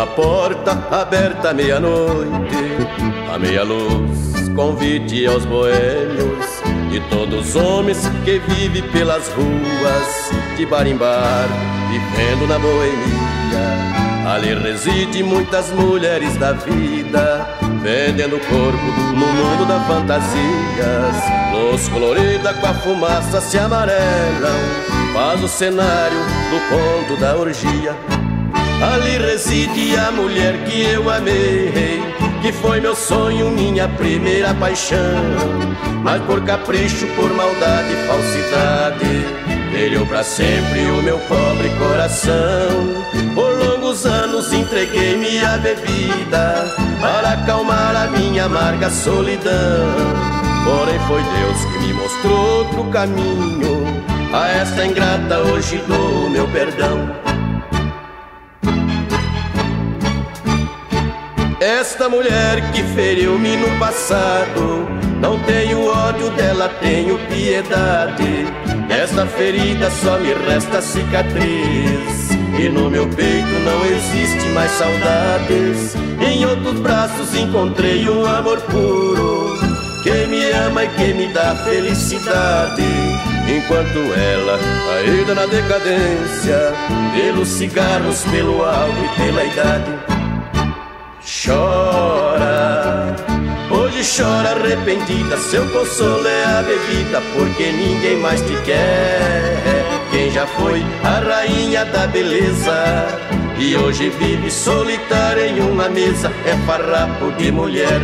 a porta aberta meia-noite, a meia luz, convite aos boêmios e todos os homens que vivem pelas ruas de bar em bar, vivendo na boemia. Ali reside muitas mulheres da vida, vendendo corpo no mundo das fantasias. Luz colorida com a fumaça se amarelam, faz o cenário do ponto da orgia. Ali reside a mulher que eu amei, que foi meu sonho, minha primeira paixão. Mas por capricho, por maldade e falsidade, brilhou pra sempre o meu pobre coração. Por longos anos entreguei minha bebida para acalmar a minha amarga solidão. Porém foi Deus que me mostrou outro caminho. A esta ingrata hoje dou meu perdão. Esta mulher que feriu-me no passado, não tenho ódio dela, tenho piedade. Esta ferida só me resta cicatriz. E no meu peito não existe mais saudades. Em outros braços encontrei um amor puro, que me ama e que me dá felicidade. Enquanto ela, caída na decadência, pelos cigarros, pelo álcool e pela idade chora. Hoje chora arrependida, seu consolo é a bebida, porque ninguém mais te quer. Quem já foi a rainha da beleza e hoje vive solitária em uma mesa, é farrapo de mulher.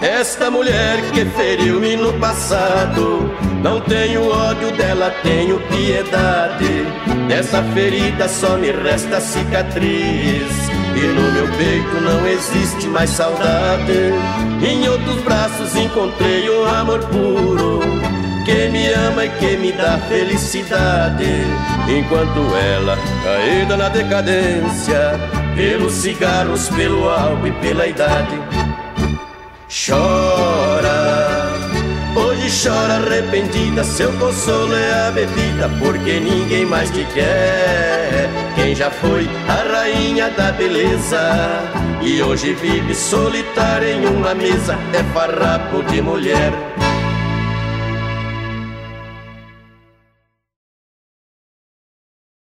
Esta mulher que feriu-me no passado, não tenho ódio dela, tenho piedade. Dessa ferida só me resta cicatriz. E no meu peito não existe mais saudade. Em outros braços encontrei um amor puro que me ama e que me dá felicidade. Enquanto ela, caída na decadência, pelos cigarros, pelo álcool e pela idade chora. Hoje chora arrependida, seu consolo é a bebida, porque ninguém mais te quer. Quem já foi a rainha da beleza e hoje vive solitária em uma mesa, é farrapo de mulher.